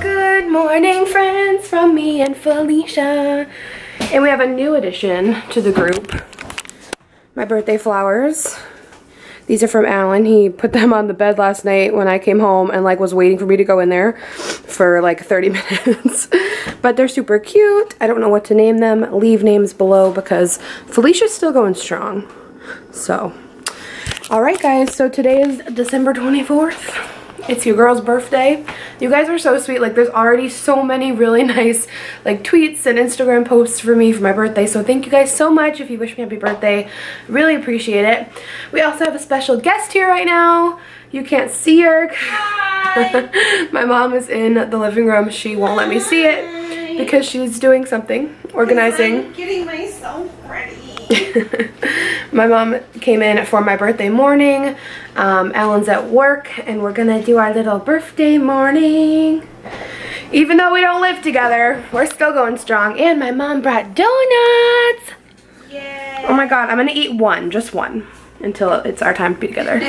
Good morning, friends, from me and Felicia. And we have a new addition to the group. My birthday flowers. These are from Alan. He put them on the bed last night when I came home and like was waiting for me to go in there for like 30 minutes. but they're super cute. I don't know what to name them. Leave names below because Felicia's still going strong. So, all right guys, so today is December 24th. It's your girl's birthday. You guys are so sweet. Like there's already so many really nice like tweets and Instagram posts for me for my birthday. So thank you guys so much if you wish me happy birthday. Really appreciate it. We also have a special guest here right now. You can't see her. my mom is in the living room. She won't let me see it because she's doing something, organizing. I'm getting myself ready. my mom came in for my birthday morning. Um, Alan's at work and we're gonna do our little birthday morning. Even though we don't live together, we're still going strong. And my mom brought donuts. Yay. Oh my god, I'm gonna eat one, just one, until it's our time to be together.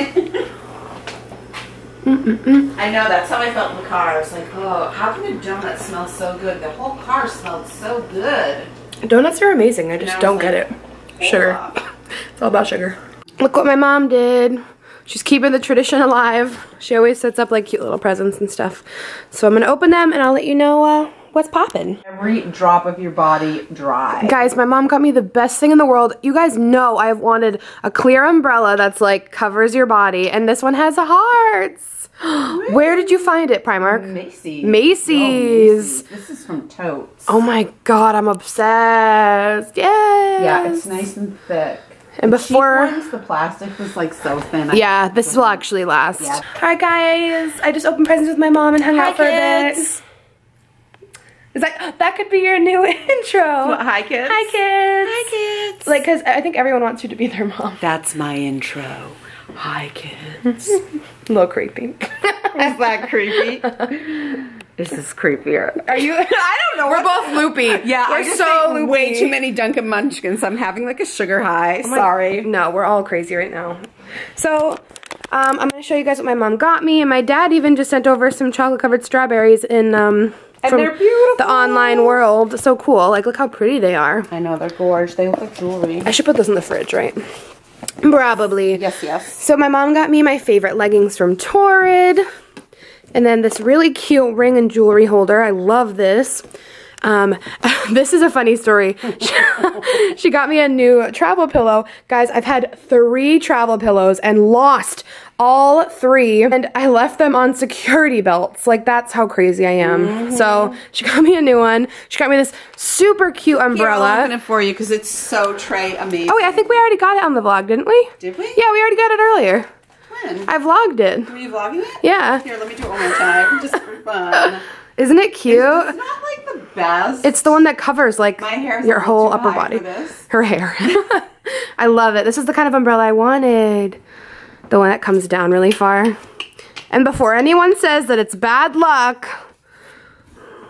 Mm -mm -mm. I know, that's how I felt in the car. I was like, oh, how can a donut smell so good? The whole car smelled so good. Donuts are amazing, I just I don't was get it. Sugar. It's all about sugar. Look what my mom did. She's keeping the tradition alive. She always sets up like cute little presents and stuff. So I'm gonna open them and I'll let you know uh, what's popping. Every drop of your body dry. Guys, my mom got me the best thing in the world. You guys know I've wanted a clear umbrella that's like covers your body and this one has hearts. Where did you find it, Primark? Macy's. Macy's. Oh, This is from Totes. Oh my god, I'm obsessed. Yay! Yeah, it's nice and thick. And before Cheap ones, the plastic was like so thin. Yeah, this will actually last. Yeah. Alright guys, I just opened presents with my mom and hung Hi, out for a bit. Is that that could be your new intro? Hi, kids. Hi kids. Hi, kids. Like, cause I think everyone wants you to be their mom. That's my intro. Hi, kids. A little creepy. is that creepy? This is creepier. Are you? I don't know. We're both loopy. Yeah, we're so loopy. way too many Dunkin' Munchkins. I'm having like a sugar high. Oh Sorry. No, we're all crazy right now. So, um, I'm gonna show you guys what my mom got me, and my dad even just sent over some chocolate covered strawberries in um And from they're beautiful. the online world. So cool. Like, look how pretty they are. I know they're gorgeous. They look like jewelry. I should put those in the fridge, right? Probably. Yes, yes. So my mom got me my favorite leggings from Torrid. And then this really cute ring and jewelry holder. I love this. Um, this is a funny story. she got me a new travel pillow. Guys, I've had three travel pillows and lost all three. And I left them on security belts. Like, that's how crazy I am. So she got me a new one. She got me this super cute Here, I'll umbrella. open it for you because it's so tray amazing. Oh, wait, I think we already got it on the vlog, didn't we? Did we? Yeah, we already got it earlier. When? I vlogged it. Were you vlogging it? Yeah. Here, let me do it one more time, just for fun. Isn't it cute? It's not like the best. It's the one that covers like your whole upper body. Her hair. I love it. This is the kind of umbrella I wanted. The one that comes down really far. And before anyone says that it's bad luck,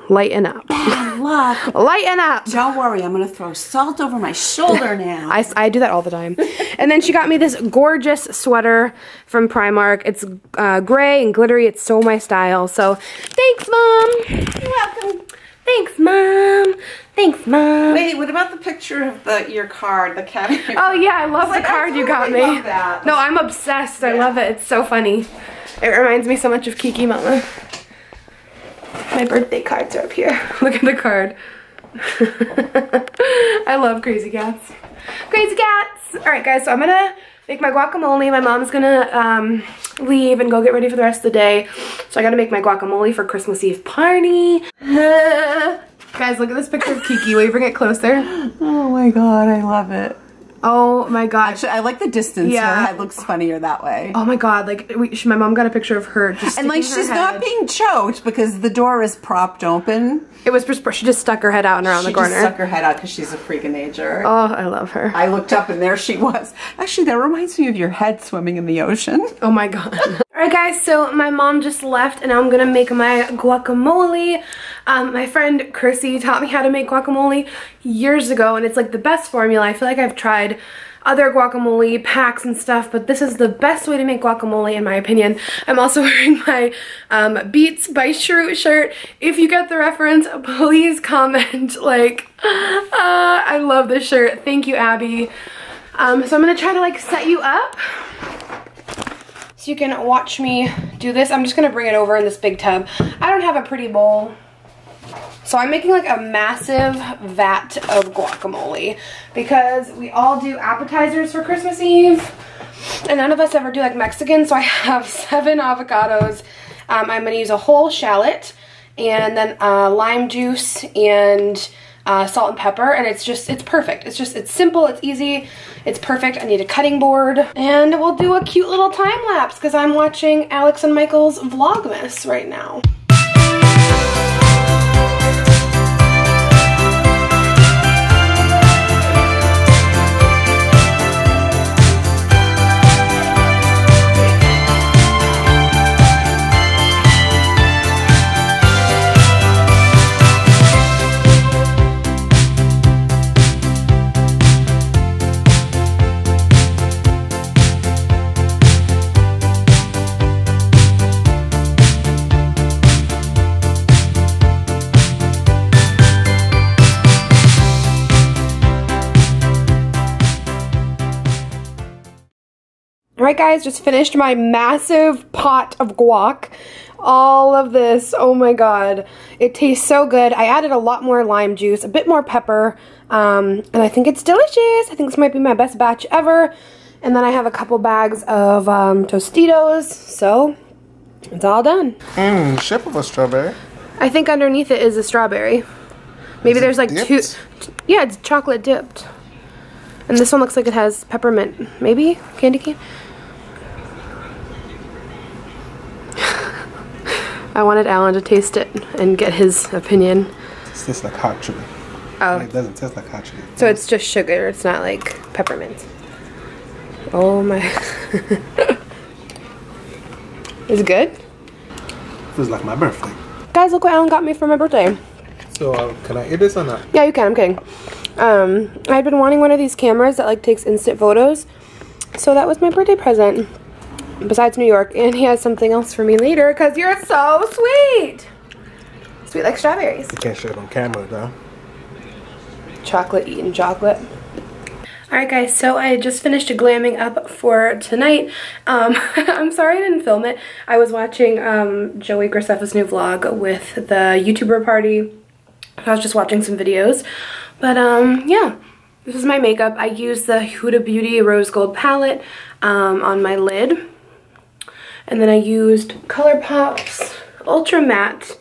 lighten up. Look, lighten up. don't worry, I'm gonna throw salt over my shoulder now. I, I do that all the time. and then she got me this gorgeous sweater from Primark. It's uh, gray and glittery. It's so my style. So thanks, Mom. You're welcome. Thanks, Mom. Thanks, Mom. Wait, what about the picture of the your card, the cat? Oh yeah, I love like, the I card you got me. love that. No, I'm obsessed. I love it. It's so funny. It reminds me so much of Kiki Mama. My birthday cards are up here. Look at the card. I love crazy cats. Crazy cats! Alright guys, so I'm gonna make my guacamole. My mom's gonna um, leave and go get ready for the rest of the day. So I gotta make my guacamole for Christmas Eve party. guys, look at this picture of Kiki. Will you bring it closer? Oh my god, I love it. Oh my god! Actually, I like the distance. Yeah. Her head looks funnier that way. Oh my god, like we, she, my mom got a picture of her just and like she's not being choked because the door is propped open. It was she just stuck her head out and around she the corner. just stuck her head out because she's a freak of nature. oh, I love her. I looked up and there she was. Actually, that reminds me of your head swimming in the ocean. Oh my god. Alright guys, so my mom just left and now I'm gonna make my guacamole. Um, my friend Chrissy taught me how to make guacamole years ago and it's like the best formula. I feel like I've tried other guacamole packs and stuff, but this is the best way to make guacamole in my opinion. I'm also wearing my um, Beets by Schrute shirt. If you get the reference, please comment. Like, uh, I love this shirt. Thank you, Abby. Um, so I'm gonna try to like set you up so you can watch me do this. I'm just gonna bring it over in this big tub. I don't have a pretty bowl. So I'm making like a massive vat of guacamole because we all do appetizers for Christmas Eve and none of us ever do like Mexican. So I have seven avocados. Um, I'm gonna use a whole shallot and then uh, lime juice and uh, salt and pepper and it's just, it's perfect. It's just, it's simple, it's easy, it's perfect. I need a cutting board and we'll do a cute little time lapse because I'm watching Alex and Michael's Vlogmas right now. Alright guys, just finished my massive pot of guac. All of this, oh my god. It tastes so good. I added a lot more lime juice, a bit more pepper, um, and I think it's delicious. I think this might be my best batch ever. And then I have a couple bags of um, Tostitos, so it's all done. Mmm, shape of a strawberry. I think underneath it is a strawberry. Maybe there's like dipped? two. Yeah, it's chocolate dipped. And this one looks like it has peppermint. Maybe? Candy cane? I wanted Alan to taste it and get his opinion. It tastes like hot chili. Oh, It doesn't taste like hot chili. so it's just sugar. It's not like peppermint. Oh my. Is it good? feels like my birthday. Guys, look what Alan got me for my birthday. So uh, can I eat this or not? Yeah, you can. I'm kidding. Um, I'd been wanting one of these cameras that like takes instant photos, so that was my birthday present. Besides New York, and he has something else for me later because you're so sweet. Sweet like strawberries. You can't show it on camera though. Chocolate eating chocolate. Alright guys, so I just finished glamming up for tonight. Um, I'm sorry I didn't film it. I was watching um, Joey Graceffa's new vlog with the YouTuber party. I was just watching some videos. But um, yeah, this is my makeup. I used the Huda Beauty Rose Gold palette um, on my lid. And then I used ColourPop's Ultra Matte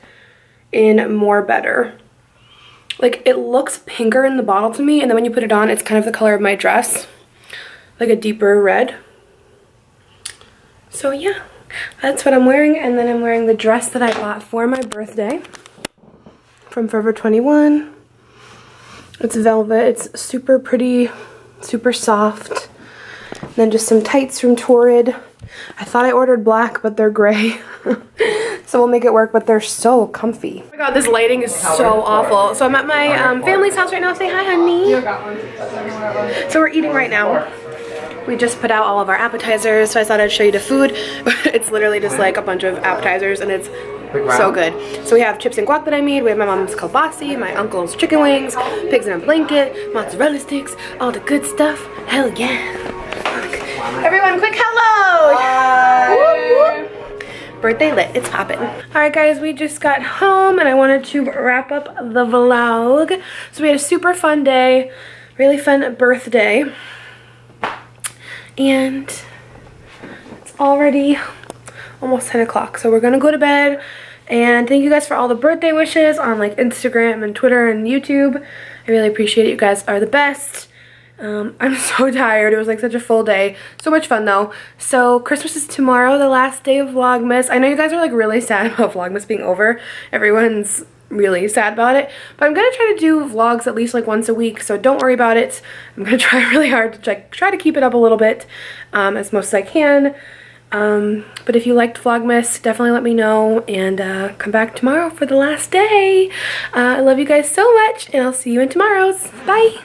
in More Better. Like, it looks pinker in the bottle to me, and then when you put it on, it's kind of the color of my dress. Like a deeper red. So yeah, that's what I'm wearing, and then I'm wearing the dress that I bought for my birthday from Forever 21. It's velvet, it's super pretty, super soft. And then just some tights from Torrid. I thought I ordered black, but they're gray. so we'll make it work, but they're so comfy. Oh my god, this lighting is so awful. So I'm at my um, family's house right now. Say hi, honey. So we're eating right now. We just put out all of our appetizers, so I thought I'd show you the food. it's literally just like a bunch of appetizers, and it's so good. So we have chips and guac that I made. We have my mom's kielbasi, my uncle's chicken wings, pigs in a blanket, mozzarella sticks, all the good stuff. Hell yeah. Everyone, quick Birthday lit, it's poppin'. Alright guys, we just got home and I wanted to wrap up the vlog. So we had a super fun day, really fun birthday. And it's already almost 10 o'clock. So we're gonna go to bed. And thank you guys for all the birthday wishes on like Instagram and Twitter and YouTube. I really appreciate it. You guys are the best. Um, I'm so tired. It was like such a full day. So much fun though. So Christmas is tomorrow, the last day of Vlogmas. I know you guys are like really sad about Vlogmas being over. Everyone's really sad about it. But I'm gonna try to do vlogs at least like once a week, so don't worry about it. I'm gonna try really hard to try, try to keep it up a little bit um, as most as I can. Um, but if you liked Vlogmas, definitely let me know and uh, come back tomorrow for the last day. Uh, I love you guys so much and I'll see you in tomorrow's. Bye!